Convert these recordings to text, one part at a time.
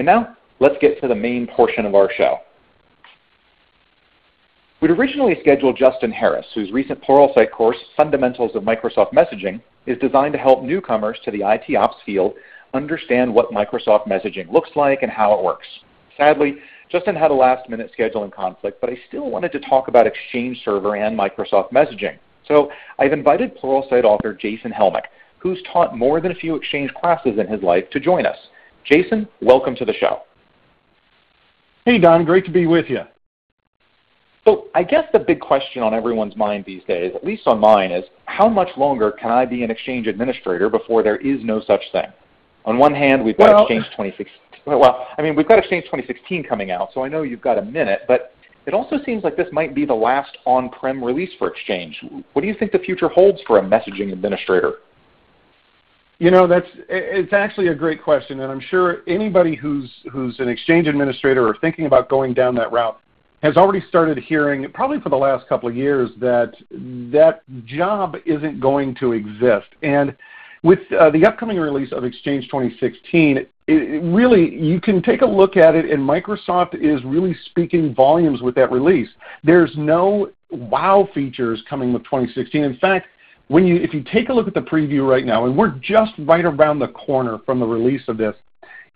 And now, let's get to the main portion of our show. We'd originally scheduled Justin Harris, whose recent Pluralsight course, Fundamentals of Microsoft Messaging, is designed to help newcomers to the IT ops field understand what Microsoft messaging looks like and how it works. Sadly, Justin had a last-minute scheduling conflict, but I still wanted to talk about Exchange Server and Microsoft messaging. So I've invited Pluralsight author Jason Helmick, who's taught more than a few Exchange classes in his life, to join us. Jason, welcome to the show. Hey, Don. Great to be with you. So I guess the big question on everyone's mind these days, at least on mine, is how much longer can I be an Exchange administrator before there is no such thing? On one hand, we've got well, Exchange 2016. Well, I mean, we've got Exchange 2016 coming out, so I know you've got a minute, but it also seems like this might be the last on-prem release for Exchange. What do you think the future holds for a messaging administrator? You know, that's it's actually a great question, and I'm sure anybody who's who's an Exchange administrator or thinking about going down that route has already started hearing, probably for the last couple of years, that that job isn't going to exist. And with uh, the upcoming release of Exchange 2016, it, it really you can take a look at it, and Microsoft is really speaking volumes with that release. There's no wow features coming with 2016. In fact, if you take a look at the preview right now, and we're just right around the corner from the release of this,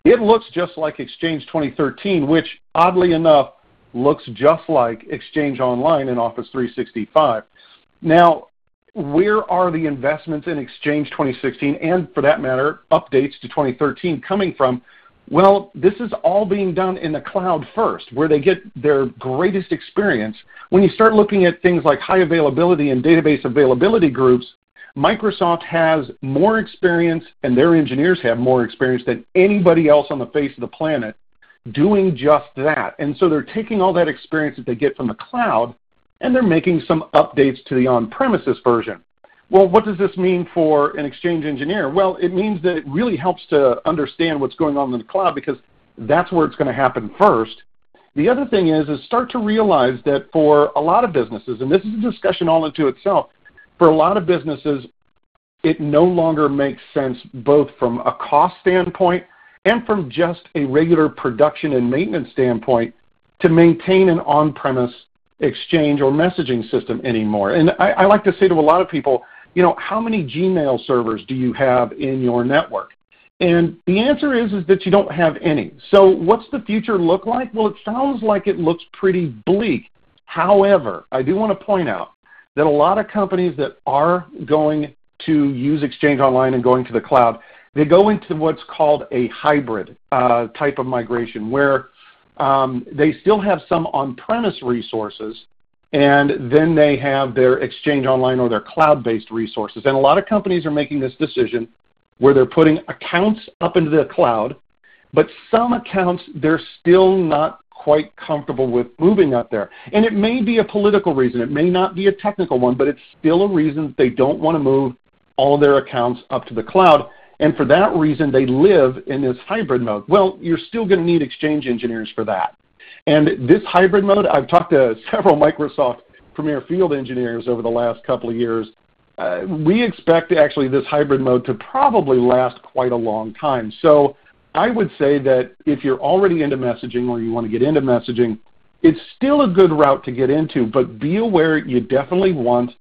it looks just like Exchange 2013, which oddly enough looks just like Exchange Online in Office 365. Now, where are the investments in Exchange 2016 and, for that matter, updates to 2013 coming from? Well, this is all being done in the cloud first, where they get their greatest experience. When you start looking at things like high availability and database availability groups, Microsoft has more experience and their engineers have more experience than anybody else on the face of the planet doing just that. And so they're taking all that experience that they get from the cloud and they're making some updates to the on-premises version. Well, what does this mean for an Exchange engineer? Well, it means that it really helps to understand what's going on in the cloud because that's where it's going to happen first. The other thing is, is start to realize that for a lot of businesses, and this is a discussion all into itself, for a lot of businesses, it no longer makes sense both from a cost standpoint and from just a regular production and maintenance standpoint to maintain an on-premise exchange or messaging system anymore. And I, I, like to say to a lot of people, you know, how many Gmail servers do you have in your network? And the answer is, is that you don't have any. So what's the future look like? Well, it sounds like it looks pretty bleak. However, I do want to point out that a lot of companies that are going to use Exchange Online and going to the cloud they go into what's called a hybrid uh, type of migration, where um, they still have some on-premise resources, and then they have their Exchange Online or their cloud-based resources. And a lot of companies are making this decision where they're putting accounts up into the cloud, but some accounts they're still not quite comfortable with moving up there. And it may be a political reason. It may not be a technical one, but it's still a reason that they don't want to move all their accounts up to the cloud. And for that reason, they live in this hybrid mode. Well, you're still going to need Exchange engineers for that. And this hybrid mode, I've talked to several Microsoft Premier Field engineers over the last couple of years. Uh, we expect actually this hybrid mode to probably last quite a long time. So I would say that if you're already into messaging or you want to get into messaging, it's still a good route to get into, but be aware you definitely want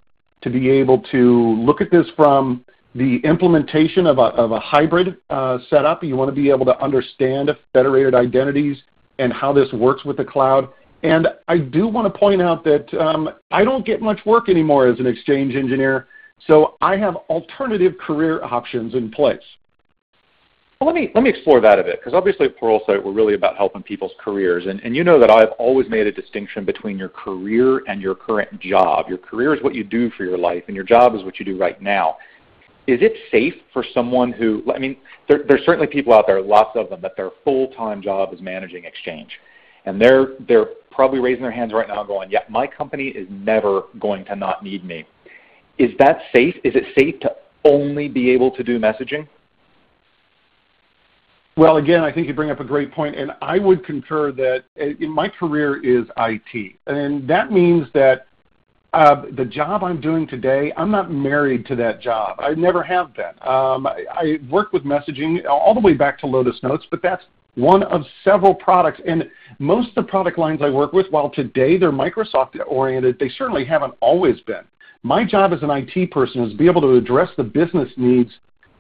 to be able to look at this from the implementation of a, of a hybrid uh, setup. You want to be able to understand federated identities and how this works with the cloud. And I do want to point out that um, I don't get much work anymore as an Exchange engineer, so I have alternative career options in place. Well, let me, let me explore that a bit, because obviously at Pluralsight we're really about helping people's careers. And, and you know that I've always made a distinction between your career and your current job. Your career is what you do for your life, and your job is what you do right now is it safe for someone who, I mean, there, there's certainly people out there, lots of them, that their full-time job is managing Exchange. And they're, they're probably raising their hands right now going, yeah, my company is never going to not need me. Is that safe? Is it safe to only be able to do messaging? Well, again, I think you bring up a great point, and I would concur that uh, my career is IT, and that means that uh, the job I'm doing today, I'm not married to that job. I never have been. Um, I, I worked with messaging all the way back to Lotus Notes, but that's one of several products. And most of the product lines I work with, while today they're Microsoft oriented, they certainly haven't always been. My job as an IT person is to be able to address the business needs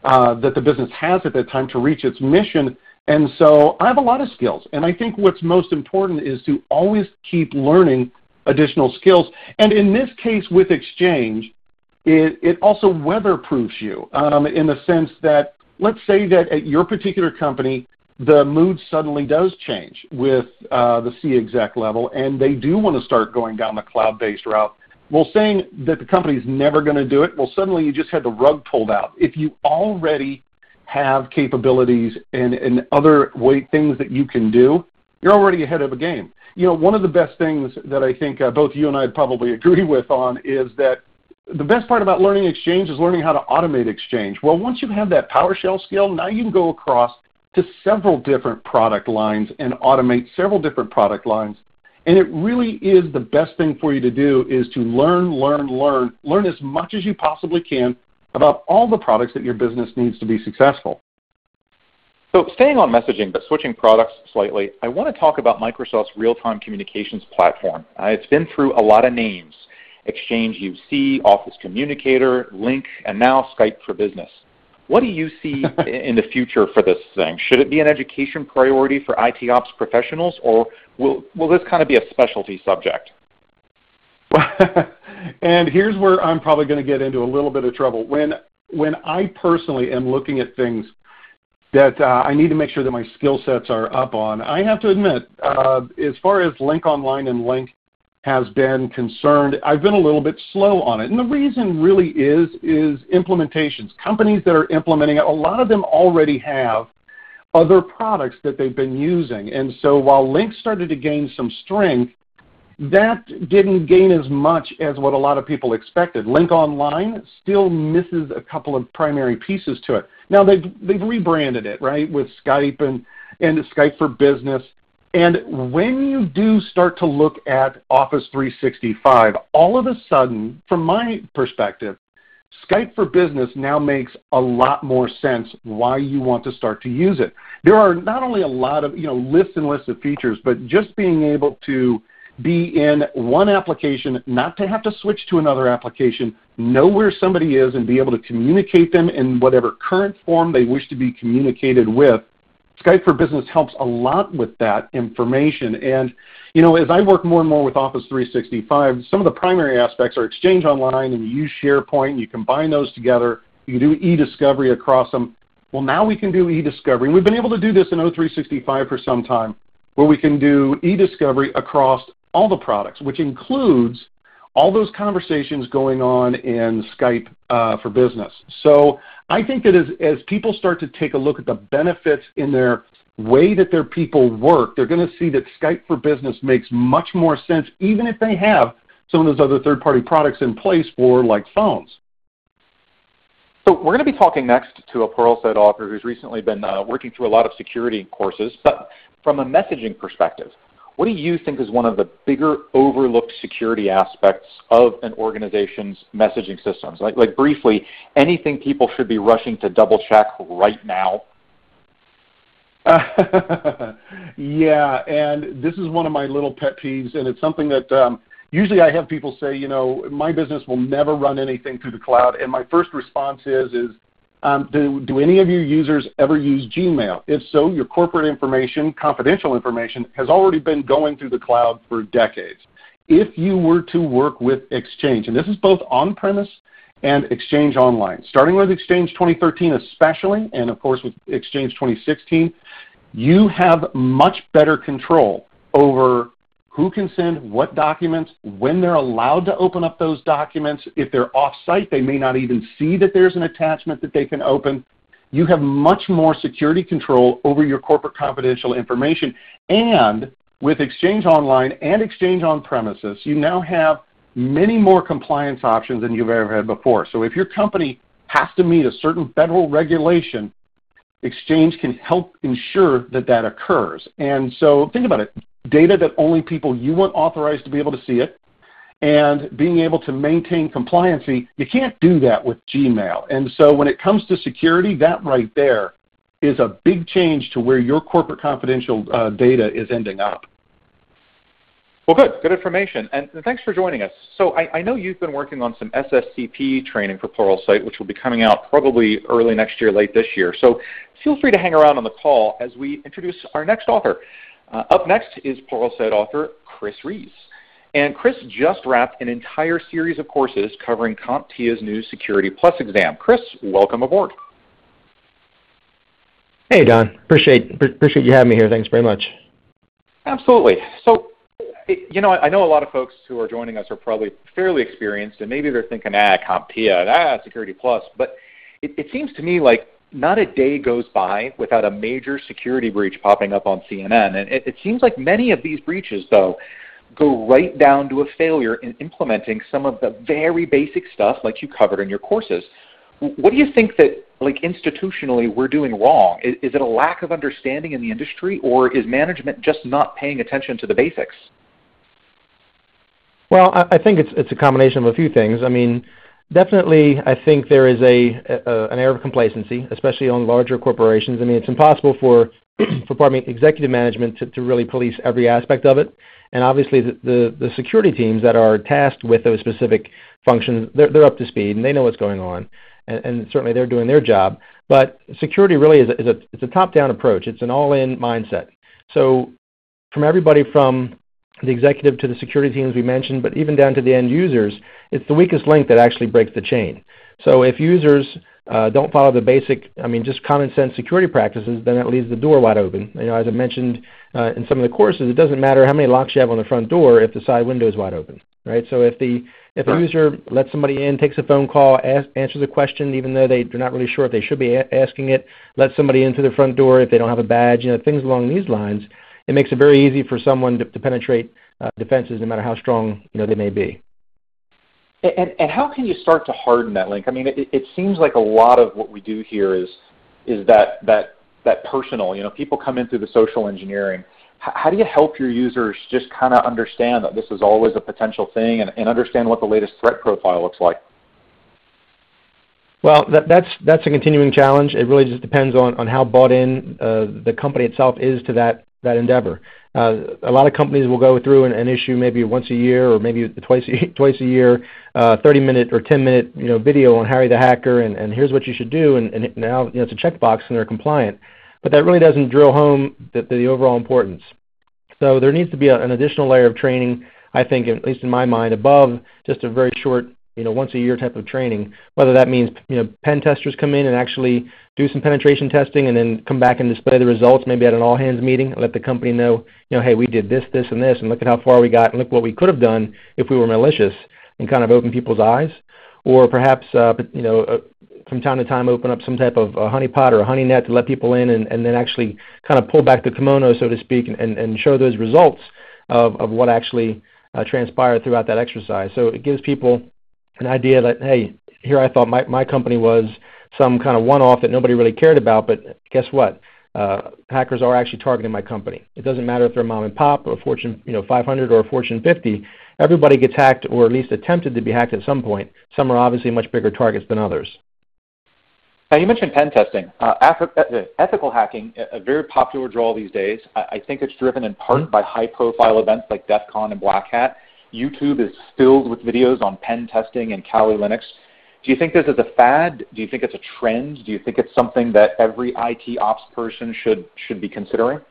uh, that the business has at that time to reach its mission. And so I have a lot of skills. And I think what's most important is to always keep learning additional skills. And in this case with Exchange, it, it also weatherproofs you um, in the sense that let's say that at your particular company, the mood suddenly does change with uh, the C exec level, and they do want to start going down the cloud-based route. Well, saying that the company's never going to do it, well, suddenly you just had the rug pulled out. If you already have capabilities and, and other way, things that you can do, you're already ahead of the game. You know, one of the best things that I think uh, both you and I probably agree with on is that the best part about learning Exchange is learning how to automate Exchange. Well, once you have that PowerShell skill, now you can go across to several different product lines and automate several different product lines. And it really is the best thing for you to do is to learn, learn, learn, learn as much as you possibly can about all the products that your business needs to be successful. So staying on messaging but switching products slightly, I want to talk about Microsoft's real-time communications platform. Uh, it's been through a lot of names. Exchange UC, Office Communicator, Lync, and now Skype for Business. What do you see in the future for this thing? Should it be an education priority for IT ops professionals, or will, will this kind of be a specialty subject? and here's where I'm probably going to get into a little bit of trouble. When, when I personally am looking at things that uh, I need to make sure that my skill sets are up on, I have to admit, uh, as far as Lync Online and Lync has been concerned. I've been a little bit slow on it. And the reason really is, is implementations. Companies that are implementing it, a lot of them already have other products that they've been using. And so while Lync started to gain some strength, that didn't gain as much as what a lot of people expected. Lync Online still misses a couple of primary pieces to it. Now they've, they've rebranded it, right, with Skype and, and Skype for Business. And when you do start to look at Office 365, all of a sudden, from my perspective, Skype for Business now makes a lot more sense why you want to start to use it. There are not only a lot of, you know, lists and lists of features, but just being able to be in one application, not to have to switch to another application, know where somebody is and be able to communicate them in whatever current form they wish to be communicated with Skype for Business helps a lot with that information. And you know, as I work more and more with Office 365, some of the primary aspects are Exchange Online and you use SharePoint, And you combine those together, you do e-discovery across them. Well, now we can do e-discovery. We've been able to do this in O365 for some time, where we can do e-discovery across all the products, which includes all those conversations going on in Skype uh, for Business. So I think that as, as people start to take a look at the benefits in their way that their people work, they're going to see that Skype for Business makes much more sense, even if they have some of those other third-party products in place for like phones. So we're going to be talking next to a Pluralsight author who's recently been uh, working through a lot of security courses, but from a messaging perspective, what do you think is one of the bigger overlooked security aspects of an organization's messaging systems? Like, like briefly, anything people should be rushing to double check right now? yeah, and this is one of my little pet peeves, and it's something that um, usually I have people say, you know, my business will never run anything through the cloud, and my first response is, is um, do, do any of your users ever use Gmail? If so, your corporate information, confidential information, has already been going through the cloud for decades. If you were to work with Exchange, and this is both on-premise and Exchange Online, starting with Exchange 2013 especially, and of course with Exchange 2016, you have much better control over who can send what documents, when they're allowed to open up those documents. If they're off-site, they may not even see that there's an attachment that they can open. You have much more security control over your corporate confidential information. And with Exchange Online and Exchange on premises, you now have many more compliance options than you've ever had before. So if your company has to meet a certain federal regulation, Exchange can help ensure that that occurs. And so think about it data that only people you want authorized to be able to see it, and being able to maintain compliancy, you can't do that with Gmail. And so when it comes to security, that right there is a big change to where your corporate confidential uh, data is ending up. Well, good. Good information. And thanks for joining us. So I, I, know you've been working on some SSCP training for Pluralsight, which will be coming out probably early next year, late this year. So feel free to hang around on the call as we introduce our next author. Uh, up next is Pluralsight author Chris Rees. And Chris just wrapped an entire series of courses covering CompTIA's new Security Plus exam. Chris, welcome aboard. Hey, Don. Appreciate, appreciate you having me here. Thanks very much. Absolutely. So you know, I know a lot of folks who are joining us are probably fairly experienced, and maybe they're thinking, ah, CompTIA, ah, Security Plus. But it, it seems to me like not a day goes by without a major security breach popping up on CNN. And it, it seems like many of these breaches, though, go right down to a failure in implementing some of the very basic stuff like you covered in your courses. What do you think that, like institutionally, we're doing wrong? Is, is it a lack of understanding in the industry, or is management just not paying attention to the basics? Well, I think it's it's a combination of a few things. I mean, definitely, I think there is an air of complacency, especially on larger corporations. I mean, it's impossible for for pardon me, executive management to, really police every aspect of it. And obviously, the, security teams that are tasked with those specific functions, they're, up to speed and they know what's going on, and, certainly they're doing their job. But security really is a top-down approach. It's an all-in mindset. So, from everybody from the executive to the security teams we mentioned, but even down to the end users, it's the weakest link that actually breaks the chain. So if users uh, don't follow the basic, I mean, just common sense security practices, then that leaves the door wide open. You know, as I mentioned uh, in some of the courses, it doesn't matter how many locks you have on the front door if the side window is wide open, right? So if the if a user lets somebody in, takes a phone call, ask, answers a question, even though they, they're not really sure if they should be a- asking it, lets somebody into the front door if they don't have a badge, you know, things along these lines, it makes it very easy for someone to, to penetrate uh, defenses, no matter how strong you know they may be. And, and how can you start to harden that link? I mean, it, it seems like a lot of what we do here is is that that that personal. You know, people come in through the social engineering. H- how do you help your users just kind of understand that this is always a potential thing and, and understand what the latest threat profile looks like? Well, that, that's that's a continuing challenge. It really just depends on, on how bought in uh, the company itself is to that that endeavor. Uh, a lot of companies will go through and, issue maybe once a year or maybe twice a, twice a year, uh, 30 minute or 10 minute you know video on Harry the Hacker and, here's what you should do and, now you know, it's a checkbox and they're compliant. But that really doesn't drill home the, the overall importance. So there needs to be an additional layer of training, I think, at least in my mind, above just a very short you know, once a year type of training, whether that means, you know, pen testers come in and actually do some penetration testing and then come back and display the results maybe at an all hands meeting let the company know, you know, hey, we did this, this, and this, and look at how far we got and look what we could have done if we were malicious and kind of open people's eyes. Or perhaps, uh, you know, uh, from time to time open up some type of a honeypot or a honey net to let people in and, and then actually kind of pull back the kimono, so to speak, and, and, and show those results of, of what actually uh, transpired throughout that exercise. So it gives people an idea that, hey, here I thought my, my company was some kind of one-off that nobody really cared about, but guess what? Uh, hackers are actually targeting my company. It doesn't matter if they're mom and pop or Fortune you know, 500 or Fortune 50. Everybody gets hacked or at least attempted to be hacked at some point. Some are obviously much bigger targets than others. Now, you mentioned pen testing. Uh, uh ethical hacking, a very popular draw these days. I, I think it's driven in part mm-hmm. by high-profile events like DEF CON and Black Hat. YouTube is filled with videos on pen testing and Kali Linux. Do you think this is a fad? Do you think it's a trend? Do you think it's something that every IT ops person should should be considering?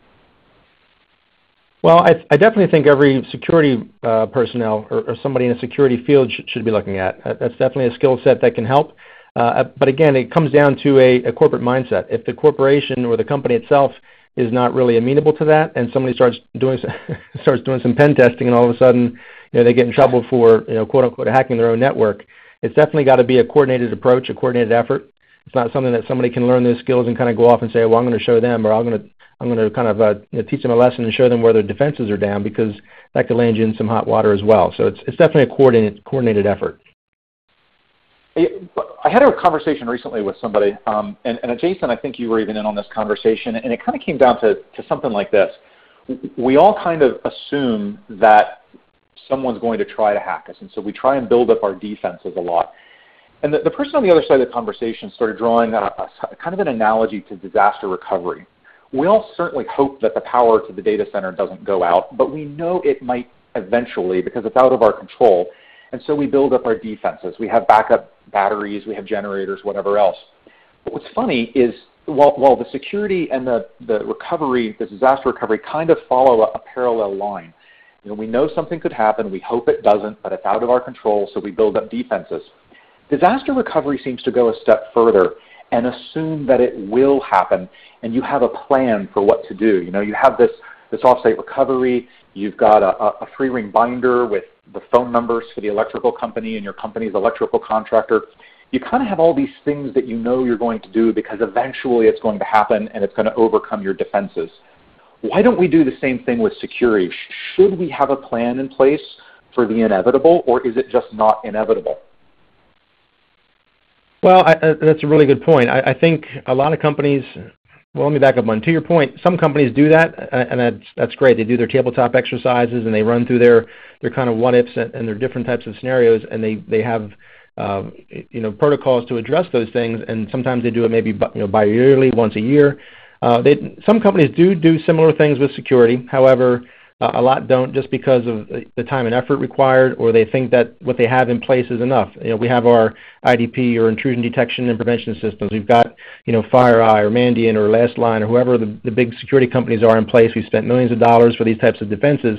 Well, I, I definitely think every security uh, personnel or, or, somebody in a security field should, should be looking at. Uh, that's definitely a skill set that can help. Uh, but again, it comes down to a, a corporate mindset. If the corporation or the company itself is not really amenable to that, and somebody starts doing starts doing some pen testing, and all of a sudden you know, they get in trouble for, you know, quote unquote, hacking their own network. It's definitely got to be a coordinated approach, a coordinated effort. It's not something that somebody can learn those skills and kind of go off and say, well, I'm going to show them, or I'm going to I'm going to kind of uh, you know, teach them a lesson and show them where their defenses are down because that could land you in some hot water as well. So it's it's definitely a coordinated coordinated effort. I had a conversation recently with somebody, um, and, and Jason, I think you were even in on this conversation, and it kind of came down to, to something like this. We all kind of assume that someone's going to try to hack us. And so we try and build up our defenses a lot. And the, the person on the other side of the conversation started drawing a, a, kind of an analogy to disaster recovery. We all certainly hope that the power to the data center doesn't go out, but we know it might eventually because it's out of our control. And so we build up our defenses. We have backup batteries, we have generators, whatever else. But what's funny is while, while the security and the, the recovery, the disaster recovery kind of follow a, a parallel line. You know, we know something could happen, we hope it doesn't, but it's out of our control, so we build up defenses. Disaster recovery seems to go a step further and assume that it will happen, and you have a plan for what to do. You know, you have this, this offsite recovery, you've got a, a free ring binder with the phone numbers for the electrical company and your company's electrical contractor you kind of have all these things that you know you're going to do because eventually it's going to happen and it's going to overcome your defenses. Why don't we do the same thing with security? Should we have a plan in place for the inevitable, or is it just not inevitable? Well, I, uh, that's a really good point. I, I, think a lot of companies. Well, let me back up one. To your point, some companies do that, uh, and that's that's great. They do their tabletop exercises and they run through their their kind of what ifs and, and their different types of scenarios, and they they have uh, you know, protocols to address those things, and sometimes they do it maybe you know, bi-yearly, once a year. Uh, they, some companies do do similar things with security. However, uh, a lot don't just because of the time and effort required, or they think that what they have in place is enough. You know, we have our IDP or intrusion detection and prevention systems. We've got you know FireEye or Mandiant or Lastline or whoever the, the big security companies are in place. We've spent millions of dollars for these types of defenses,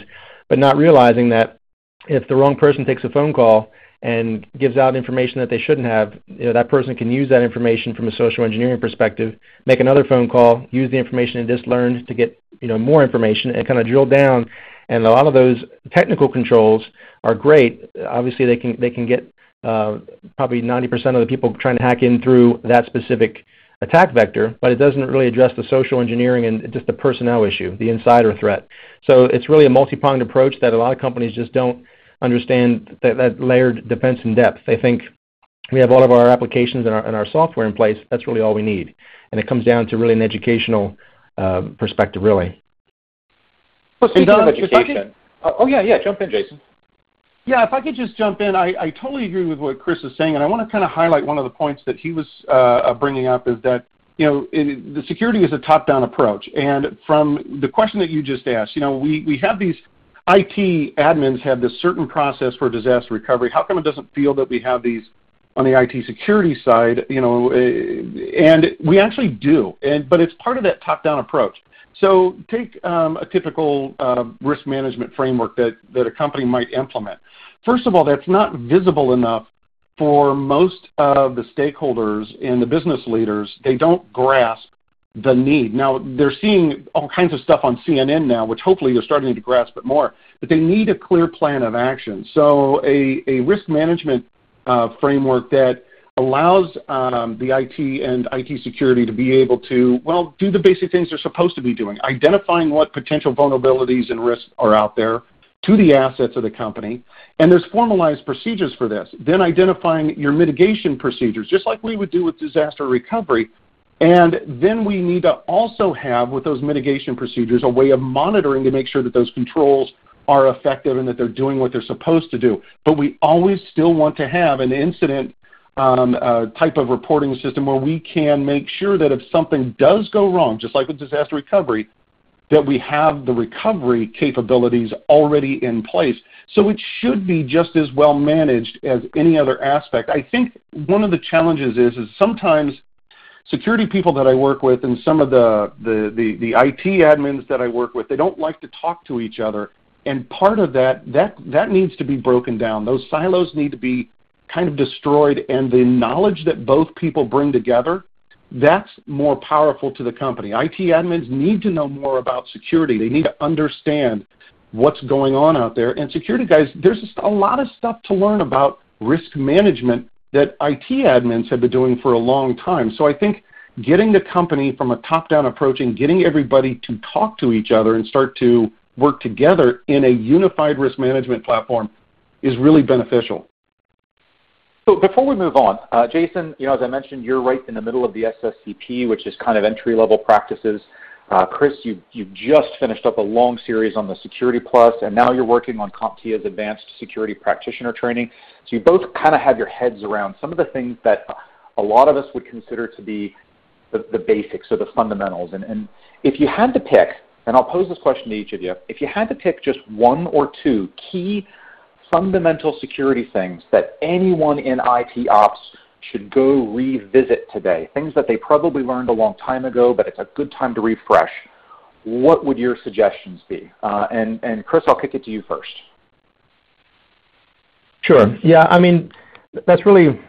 but not realizing that if the wrong person takes a phone call and gives out information that they shouldn't have, you know, that person can use that information from a social engineering perspective, make another phone call, use the information and just learned to get you know more information and kind of drill down. And a lot of those technical controls are great. Obviously, they can they can get uh, probably 90% of the people trying to hack in through that specific attack vector, but it doesn't really address the social engineering and just the personnel issue, the insider threat. So it's really a multi-pronged approach that a lot of companies just don't understand that, that layered defense in depth. They think we have all of our applications and our, and our software in place. That's really all we need. And it comes down to really an educational uh, perspective, really. Well, speaking Don, of education, could, uh, oh yeah, yeah, jump in, Jason. Yeah, if I could just jump in, I, I totally agree with what Chris is saying, and I want to kind of highlight one of the points that he was uh, uh bringing up is that you know it, the security is a top-down approach, and from the question that you just asked, you know, we we have these IT admins have this certain process for disaster recovery. How come it doesn't feel that we have these on the IT security side? You know, eh, and we actually do, and but it's part of that top-down approach. So take um, a typical uh, risk management framework that, that a company might implement. First of all, that's not visible enough for most of the stakeholders and the business leaders. They don't grasp the need. Now, they're seeing all kinds of stuff on CNN now, which hopefully they're starting to grasp it more, but they need a clear plan of action. So a, a risk management uh, framework that allows um, the IT and IT security to be able to, well, do the basic things they're supposed to be doing, identifying what potential vulnerabilities and risks are out there to the assets of the company, and there's formalized procedures for this. Then identifying your mitigation procedures, just like we would do with disaster recovery, and then we need to also have, with those mitigation procedures, a way of monitoring to make sure that those controls are effective and that they're doing what they're supposed to do. But we always still want to have an incident um, uh, type of reporting system where we can make sure that if something does go wrong, just like with disaster recovery, that we have the recovery capabilities already in place. So it should be just as well managed as any other aspect. I think one of the challenges is, is sometimes – security people that I work with and some of the, the, the, the IT admins that I work with, they don't like to talk to each other. And part of that, that, that needs to be broken down. Those silos need to be kind of destroyed, and the knowledge that both people bring together, that's more powerful to the company. IT admins need to know more about security. They need to understand what's going on out there. And security guys, there's a lot of stuff to learn about risk management that IT admins have been doing for a long time. So I think getting the company from a top-down approach and getting everybody to talk to each other and start to work together in a unified risk management platform is really beneficial. So before we move on, uh, Jason, you know, as I mentioned, you're right in the middle of the SSCP, which is kind of entry-level practices. Uh, Chris, you, you've just finished up a long series on the Security Plus, and now you're working on CompTIA's Advanced Security Practitioner Training. So you both kind of have your heads around some of the things that a lot of us would consider to be the, the basics or the fundamentals. And, and if you had to pick, and I'll pose this question to each of you, if you had to pick just one or two key fundamental security things that anyone in IT ops should go revisit today, things that they probably learned a long time ago, but it's a good time to refresh, what would your suggestions be? Uh, and, and Chris, I'll kick it to you first. Sure. Yeah, I mean, that's really,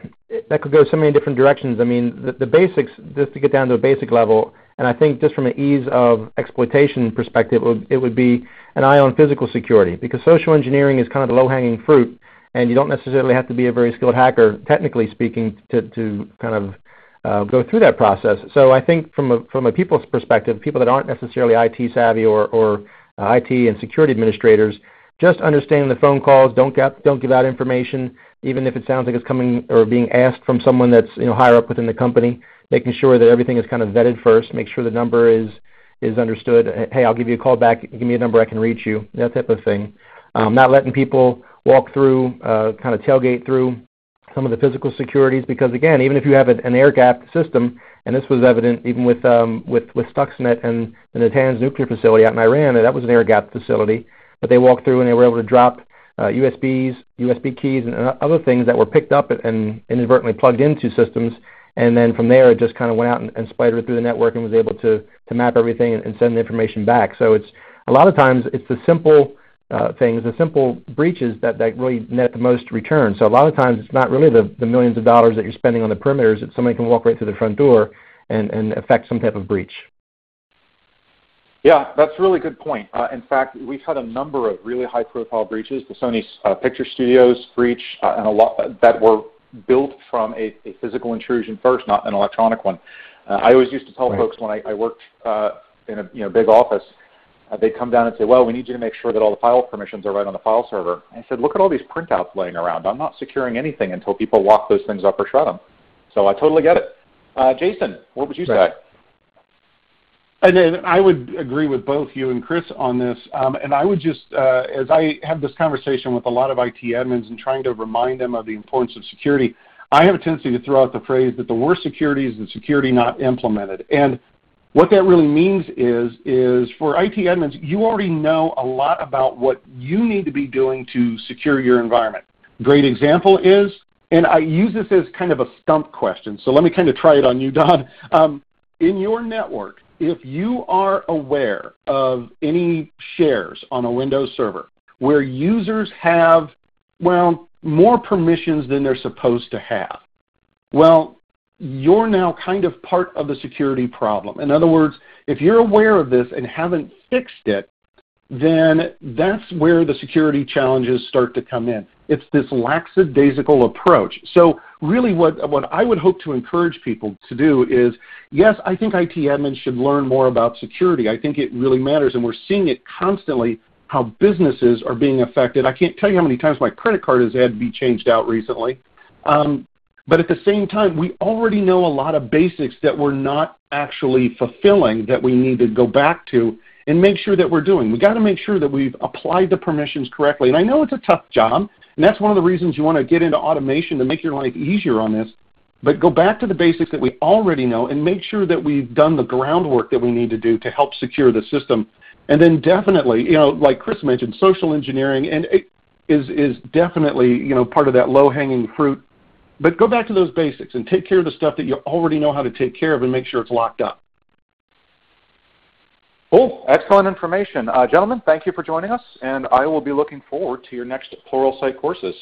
that could go so many different directions. I mean, the, the basics, just to get down to a basic level, and I think just from an ease of exploitation perspective, it would, it would be an eye on physical security because social engineering is kind of the low-hanging fruit and you don't necessarily have to be a very skilled hacker, technically speaking, to, to kind of uh, go through that process. So I think from a, from a people's perspective, people that aren't necessarily IT savvy or, or uh, IT and security administrators, just understanding the phone calls, don't, get, don't give out information, even if it sounds like it's coming or being asked from someone that's you know, higher up within the company, making sure that everything is kind of vetted first, make sure the number is, is understood. Hey, I'll give you a call back, give me a number I can reach you, that type of thing. Um, not letting people walk through, uh, kind of tailgate through some of the physical securities because again, even if you have an air-gapped system, and this was evident even with um, with with Stuxnet and the Natanz nuclear facility out in Iran, that was an air-gapped facility, but they walked through and they were able to drop uh, USBs, USB keys, and other things that were picked up and inadvertently plugged into systems. And then from there, it just kind of went out and, and spidered through the network and was able to to map everything and send the information back. So it's a lot of times it's the simple uh, things, the simple breaches that, that really net the most return. So a lot of times it's not really the, the millions of dollars that you're spending on the perimeters. It's somebody can walk right through the front door and, and affect some type of breach. Yeah, that's a really good point. Uh, in fact, we've had a number of really high-profile breaches. The Sony uh, Picture Studios breach, uh, and a lot that were built from a, a, physical intrusion first, not an electronic one. Uh, I always used to tell right. folks when I, I worked uh, in a you know big office uh, they'd come down and say, well, we need you to make sure that all the file permissions are right on the file server. I said, look at all these printouts laying around. I'm not securing anything until people lock those things up or shred them. So I totally get it. Uh, Jason, what would you right. say? And, and I would agree with both you and Chris on this. Um, and I would just, uh, as I have this conversation with a lot of IT admins and trying to remind them of the importance of security, I have a tendency to throw out the phrase that the worst security is the security not implemented. And what that really means is, is for IT admins, you already know a lot about what you need to be doing to secure your environment. Great example is, and I use this as kind of a stump question, so let me kind of try it on you, Don. Um, in your network, if you are aware of any shares on a Windows server where users have, well, more permissions than they're supposed to have, well, you're now kind of part of the security problem. In other words, if you're aware of this and haven't fixed it, then that's where the security challenges start to come in. It's this lackadaisical approach. So really what, what I would hope to encourage people to do is, yes, I think IT admins should learn more about security. I think it really matters, and we're seeing it constantly how businesses are being affected. I can't tell you how many times my credit card has had to be changed out recently. Um, but at the same time, we already know a lot of basics that we're not actually fulfilling that we need to go back to and make sure that we're doing. We've got to make sure that we've applied the permissions correctly. And I know it's a tough job, and that's one of the reasons you want to get into automation to make your life easier on this. But go back to the basics that we already know and make sure that we've done the groundwork that we need to do to help secure the system. And then definitely, you know, like Chris mentioned, social engineering and is is definitely, you know, part of that low-hanging fruit but go back to those basics and take care of the stuff that you already know how to take care of and make sure it's locked up. Cool. Excellent information. Uh, gentlemen, thank you for joining us, and I will be looking forward to your next Pluralsight courses.